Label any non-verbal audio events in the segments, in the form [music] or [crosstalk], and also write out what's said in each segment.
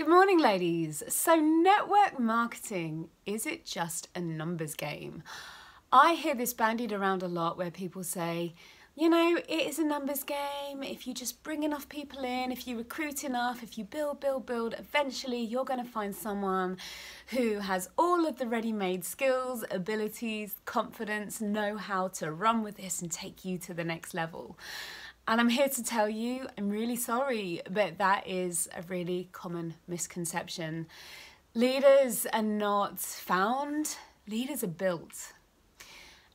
Good morning, ladies. So, network marketing, is it just a numbers game? I hear this bandied around a lot where people say, you know, it is a numbers game. If you just bring enough people in, if you recruit enough, if you build, build, build, eventually you're going to find someone who has all of the ready made skills, abilities, confidence, know how to run with this and take you to the next level. And I'm here to tell you, I'm really sorry, but that is a really common misconception. Leaders are not found, leaders are built.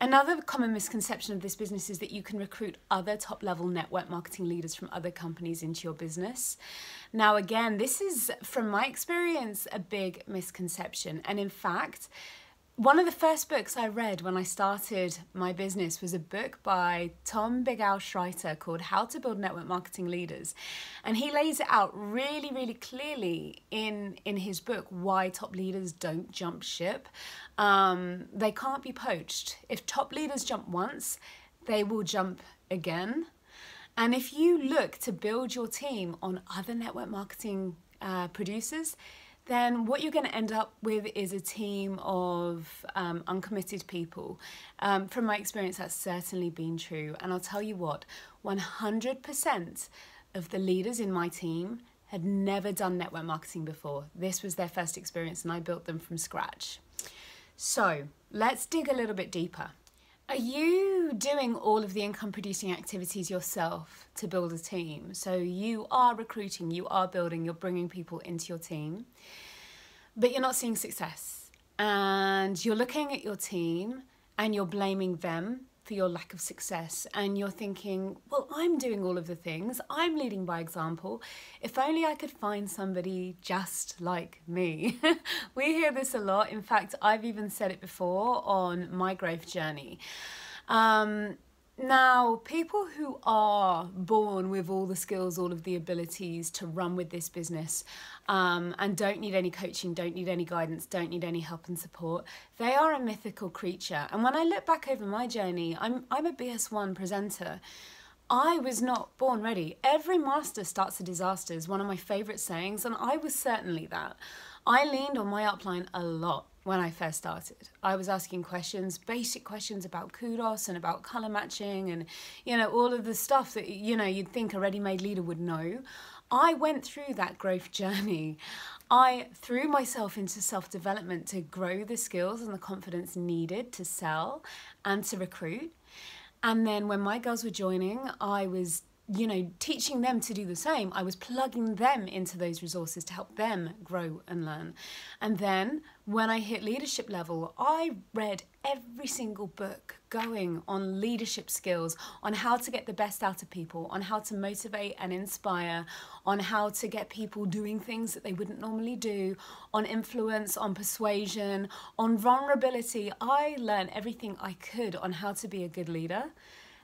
Another common misconception of this business is that you can recruit other top level network marketing leaders from other companies into your business. Now, again, this is, from my experience, a big misconception. And in fact, one of the first books I read when I started my business was a book by Tom Big Al Schreiter called How to Build Network Marketing Leaders. And he lays it out really, really clearly in, in his book why top leaders don't jump ship. Um, they can't be poached. If top leaders jump once, they will jump again. And if you look to build your team on other network marketing uh, producers, then what you're going to end up with is a team of um, uncommitted people. Um, from my experience, that's certainly been true. And I'll tell you what, 100% of the leaders in my team had never done network marketing before. This was their first experience, and I built them from scratch. So let's dig a little bit deeper. Are you doing all of the income producing activities yourself to build a team? So you are recruiting, you are building, you're bringing people into your team, but you're not seeing success. And you're looking at your team and you're blaming them for your lack of success and you're thinking, well, I'm doing all of the things, I'm leading by example. If only I could find somebody just like me. [laughs] we hear this a lot. In fact, I've even said it before on my growth journey. Um, now, people who are born with all the skills, all of the abilities to run with this business um, and don't need any coaching, don't need any guidance, don't need any help and support, they are a mythical creature. And when I look back over my journey, I'm, I'm a BS1 presenter. I was not born ready. Every master starts a disaster is one of my favourite sayings, and I was certainly that. I leaned on my upline a lot when I first started. I was asking questions, basic questions about kudos and about color matching and, you know, all of the stuff that, you know, you'd think a ready made leader would know. I went through that growth [laughs] journey. I threw myself into self development to grow the skills and the confidence needed to sell and to recruit. And then when my girls were joining, I was you know, teaching them to do the same. I was plugging them into those resources to help them grow and learn. And then when I hit leadership level, I read every single book going on leadership skills, on how to get the best out of people, on how to motivate and inspire, on how to get people doing things that they wouldn't normally do, on influence, on persuasion, on vulnerability. I learned everything I could on how to be a good leader.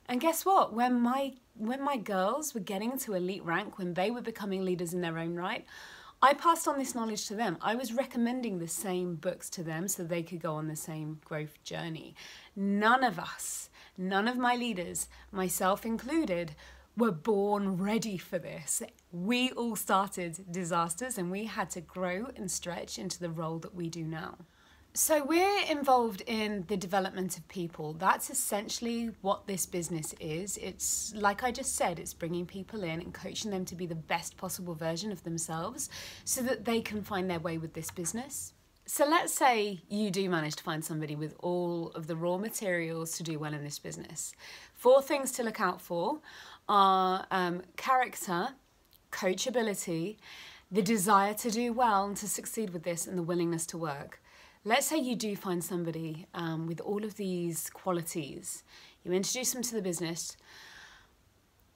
And guess what? When my when my girls were getting to elite rank, when they were becoming leaders in their own right, I passed on this knowledge to them. I was recommending the same books to them so they could go on the same growth journey. None of us, none of my leaders, myself included, were born ready for this. We all started disasters and we had to grow and stretch into the role that we do now. So we're involved in the development of people. That's essentially what this business is. It's like I just said, it's bringing people in and coaching them to be the best possible version of themselves so that they can find their way with this business. So let's say you do manage to find somebody with all of the raw materials to do well in this business. Four things to look out for are um, character, coachability, the desire to do well and to succeed with this, and the willingness to work. Let's say you do find somebody um, with all of these qualities, you introduce them to the business,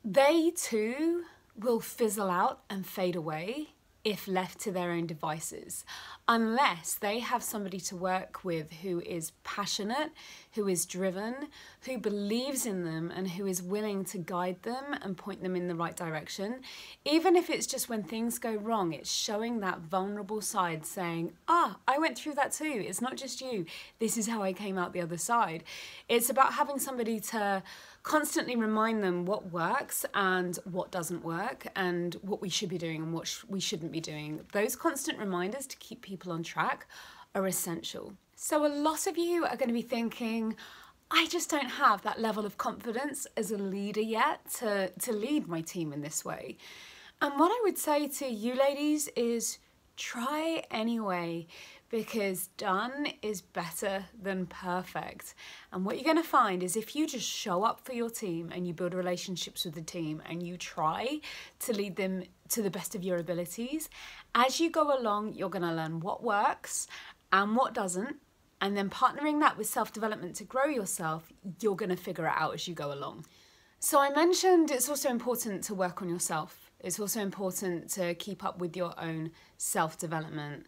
they too will fizzle out and fade away if left to their own devices, unless they have somebody to work with who is passionate, who is driven, who believes in them, and who is willing to guide them and point them in the right direction. Even if it's just when things go wrong, it's showing that vulnerable side, saying, Ah, I went through that too. It's not just you. This is how I came out the other side. It's about having somebody to constantly remind them what works and what doesn't work and what we should be doing and what sh- we shouldn't be doing. Those constant reminders to keep people on track are essential. So, a lot of you are going to be thinking, I just don't have that level of confidence as a leader yet to, to lead my team in this way. And what I would say to you ladies is try anyway because done is better than perfect. And what you're going to find is if you just show up for your team and you build relationships with the team and you try to lead them to the best of your abilities, as you go along, you're going to learn what works and what doesn't. And then partnering that with self development to grow yourself, you're going to figure it out as you go along. So, I mentioned it's also important to work on yourself. It's also important to keep up with your own self development.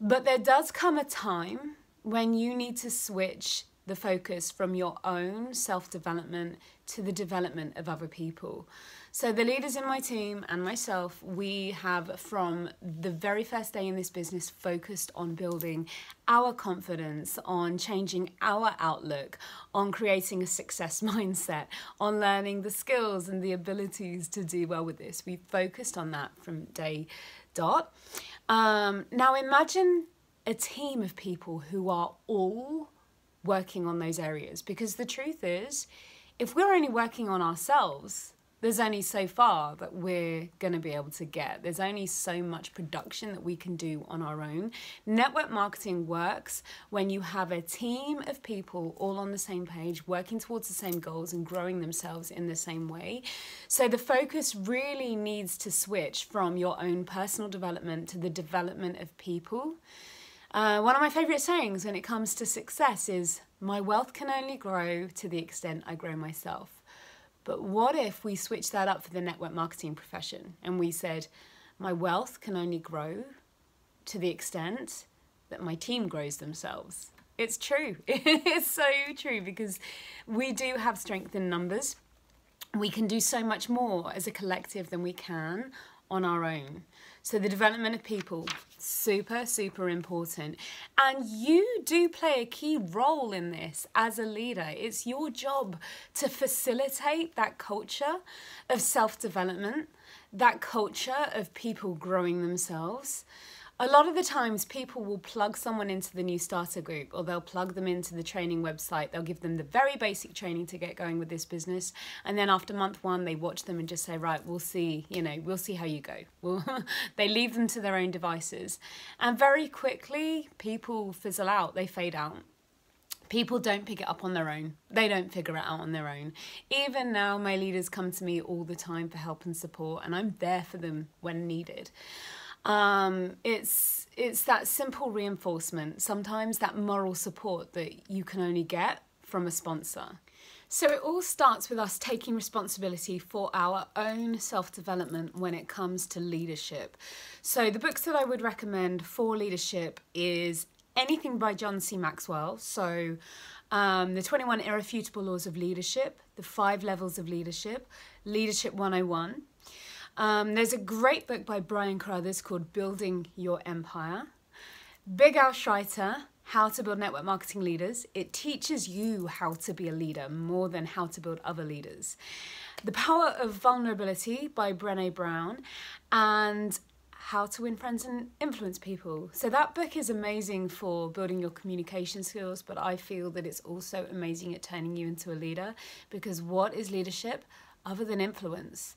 But there does come a time when you need to switch the focus from your own self development to the development of other people. So, the leaders in my team and myself, we have from the very first day in this business focused on building our confidence, on changing our outlook, on creating a success [laughs] mindset, on learning the skills and the abilities to do well with this. We focused on that from day dot. Um, now imagine a team of people who are all working on those areas because the truth is, if we're only working on ourselves, there's only so far that we're going to be able to get. There's only so much production that we can do on our own. Network marketing works when you have a team of people all on the same page, working towards the same goals and growing themselves in the same way. So the focus really needs to switch from your own personal development to the development of people. Uh, one of my favourite sayings when it comes to success is My wealth can only grow to the extent I grow myself. But what if we switch that up for the network marketing profession and we said, my wealth can only grow to the extent that my team grows themselves? It's true. [laughs] it's so true because we do have strength in numbers. We can do so much more as a collective than we can on our own. So the development of people, super, super important. And you do play a key role in this as a leader. It's your job to facilitate that culture of self-development, that culture of people growing themselves a lot of the times people will plug someone into the new starter group or they'll plug them into the training website they'll give them the very basic training to get going with this business and then after month one they watch them and just say right we'll see you know we'll see how you go we'll [laughs] they leave them to their own devices and very quickly people fizzle out they fade out people don't pick it up on their own. They don't figure it out on their own. Even now, my leaders come to me all the time for help and support, and I'm there for them when needed. Um, it's it's that simple reinforcement, sometimes that moral support that you can only get from a sponsor. So it all starts with us taking responsibility for our own self development when it comes to leadership. So the books that I would recommend for leadership is anything by John C. Maxwell. So um, the 21 Irrefutable Laws of Leadership, the five levels of leadership, Leadership 101. Um, there's a great book by Brian Carruthers called Building Your Empire. Big Al Schreiter, How to Build Network Marketing Leaders. It teaches you how to be a leader more than how to build other leaders. The Power of Vulnerability by Brene Brown and how to win friends and influence people. So that book is amazing for building your communication skills, but I feel that it's also amazing at turning you into a leader because what is leadership other than influence?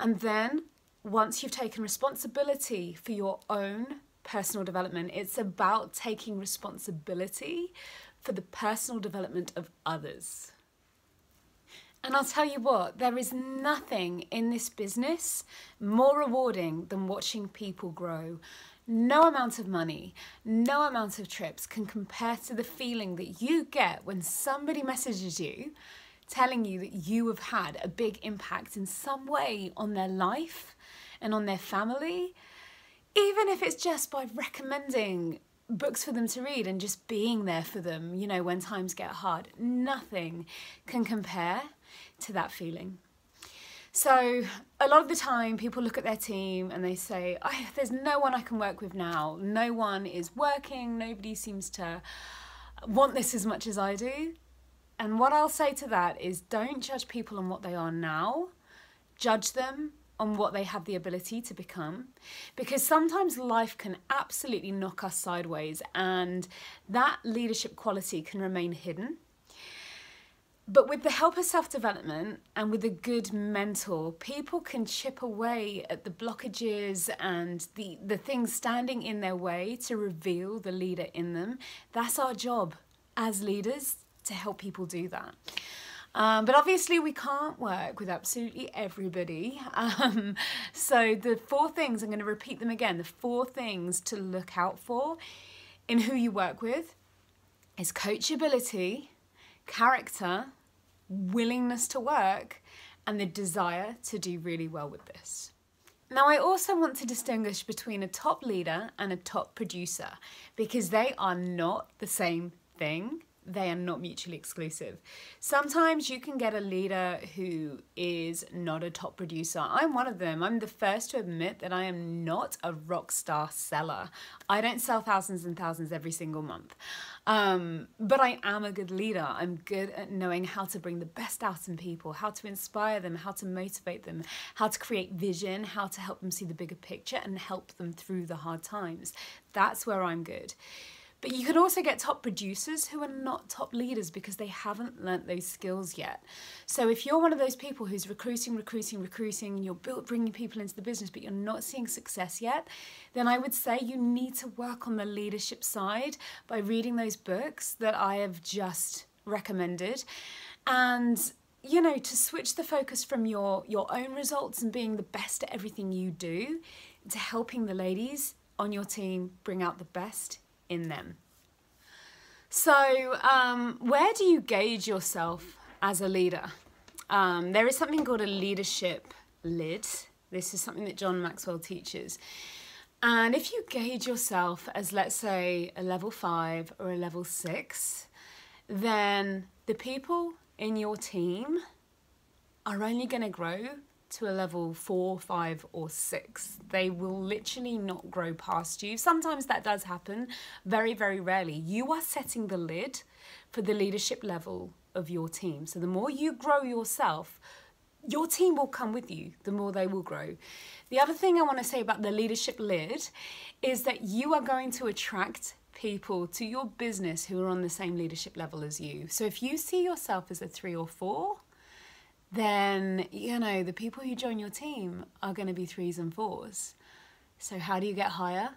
And then once you've taken responsibility for your own personal development, it's about taking responsibility for the personal development of others. And I'll tell you what, there is nothing in this business more rewarding than watching people grow. No amount of money, no amount of trips can compare to the feeling that you get when somebody messages you telling you that you have had a big impact in some way on their life and on their family, even if it's just by recommending books for them to read and just being there for them, you know, when times get hard. Nothing can compare to that feeling. So, a lot of the time, people look at their team and they say, There's no one I can work with now. No one is working. Nobody seems to want this as much as I do. And what I'll say to that is don't judge people on what they are now, judge them on what they have the ability to become. Because sometimes life can absolutely knock us sideways, and that leadership quality can remain hidden. But with the help of self development and with a good mentor, people can chip away at the blockages and the, the things standing in their way to reveal the leader in them. That's our job as leaders to help people do that. Um, but obviously, we can't work with absolutely everybody. Um, so, the four things, I'm going to repeat them again the four things to look out for in who you work with is coachability, character, willingness to work, and the desire to do really well with this. Now, I also want to distinguish between a top leader and a top producer because they are not the same thing they are not mutually exclusive. Sometimes you can get a leader who is not a top producer. I'm one of them. I'm the first to admit that I am not a rock star seller. I don't sell thousands and thousands every single month. Um, but I am a good leader. I'm good at knowing how to bring the best out in people, how to inspire them, how to motivate them, how to create vision, how to help them see the bigger picture and help them through the hard times. That's where I'm good. But you can also get top producers who are not top leaders because they haven't learnt those skills yet. So if you're one of those people who's recruiting, recruiting, recruiting, and you're built bringing people into the business, but you're not seeing success yet, then I would say you need to work on the leadership side by reading those books that I have just recommended. And you know to switch the focus from your your own results and being the best at everything you do to helping the ladies on your team bring out the best in them. So, um, where do you gauge yourself as a leader? Um, there is something called a leadership lid. This is something that John Maxwell teaches. And if you gauge yourself as, let's say, a level five or a level six, then the people in your team are only going to grow to a level four, five, or six. They will literally not grow past you. Sometimes that does happen, very, very rarely. You are setting the lid for the leadership level of your team. So the more you grow yourself, your team will come with you, the more they will grow. The other thing I want to say about the leadership lid is that you are going to attract people to your business who are on the same leadership level as you. So if you see yourself as a three or four, then, you know, the people who join your team are going to be threes and fours. So, how do you get higher?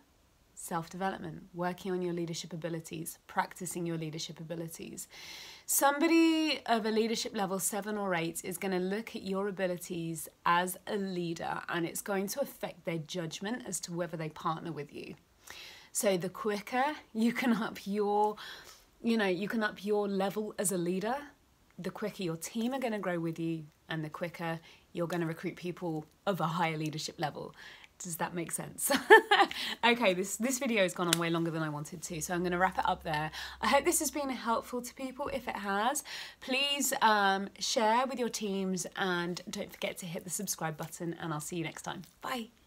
Self development, working on your leadership abilities, practicing your leadership abilities. Somebody of a leadership level seven or eight is going to look at your abilities as a leader and it's going to affect their judgment as to whether they partner with you. So, the quicker you can up your you know, you can up your level as a leader, the quicker your team are going to grow with you and the quicker you're going to recruit people of a higher leadership level. Does that make sense? [laughs] okay, this, this video has gone on way longer than I wanted to, so I'm going to wrap it up there. I hope this has been helpful to people. If it has, please um, share with your teams and don't forget to hit the subscribe button and I'll see you next time. Bye.